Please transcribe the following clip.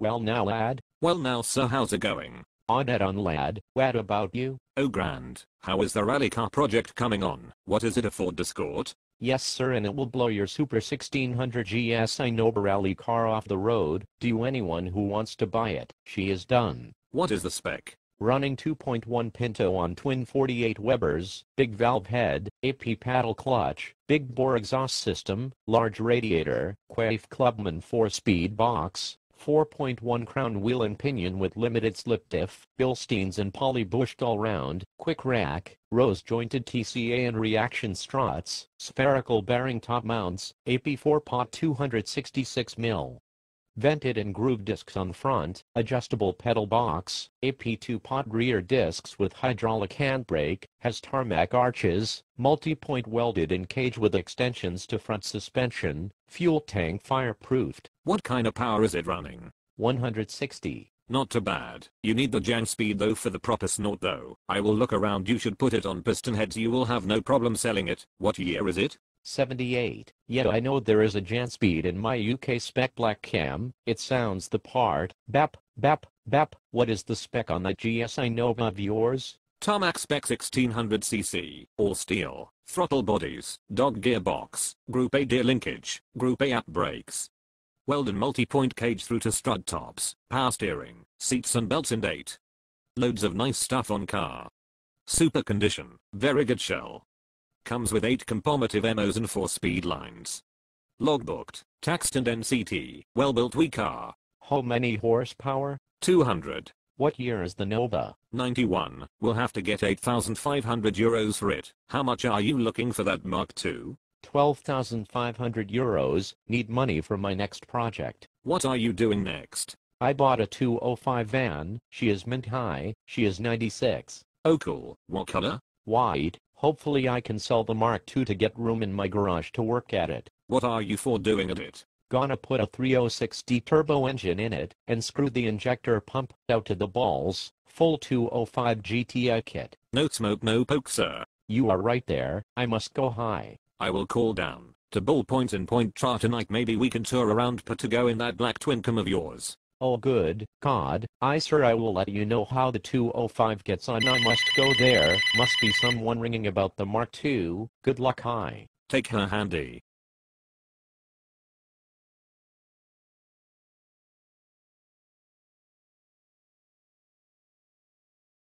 Well now lad, Well now sir how's it going? on it on lad, what about you? Oh grand. How is the rally car project coming on? What is it a Ford Escort? Yes sir and it will blow your Super 1600 GSi Nova rally car off the road, do anyone who wants to buy it, she is done. What is the spec? Running 2.1 Pinto on twin 48 Webers, big valve head, AP paddle clutch, big bore exhaust system, large radiator, Quaife Clubman 4-speed box, 4.1 crown wheel and pinion with limited slip diff, Bilsteins and poly bushed all round, quick rack, rose jointed TCA and reaction struts, spherical bearing top mounts, AP 4 pot 266 mil. Vented and groove discs on front, adjustable pedal box, AP2 pot rear discs with hydraulic handbrake, has tarmac arches, multi-point welded in cage with extensions to front suspension, fuel tank fireproofed, What kind of power is it running? 160. Not too bad. You need the Janspeed though for the proper snort though. I will look around you should put it on PistonHeads you will have no problem selling it. What year is it? 78. Yet I know there is a Janspeed in my UK spec black cam, it sounds the part, bap, bap, bap, what is the spec on that GSi Nova of yours? Tarmac spec 1600cc, all steel, throttle bodies, dog gearbox, Group A gear linkage, Group A AP brakes. Welded multi-point cage through to strut tops, power steering, seats and belts in date. Loads of nice stuff on car. Super condition, very good shell. Comes with 8 Compomotive MOs and 4 Speedlines. Logbooked, taxed and NCT, well built we car. How many horsepower? 200. What year is the Nova? 91. We'll have to get 8,500 euros for it. How much are you looking for that Mark II? 12,500 euros, need money for my next project. What are you doing next? I bought a 205 van, she is mint high, she is 96. Oh cool. What color? White, hopefully I can sell the Mark II to get room in my garage to work at it. What are you for doing at it? Gonna put a 306D turbo engine in it, and screw the injector pump out to the balls, full 205 GTI kit. No smoke no poke sir. You are right there, I must go high. I will call down. To ballpoint and point chart tonight maybe we can tour around go in that black twincam of yours. Oh good, God, I sir I will let you know how the 205 gets on I must go there, must be someone ringing about the Mark II, good luck hi. Take her handy.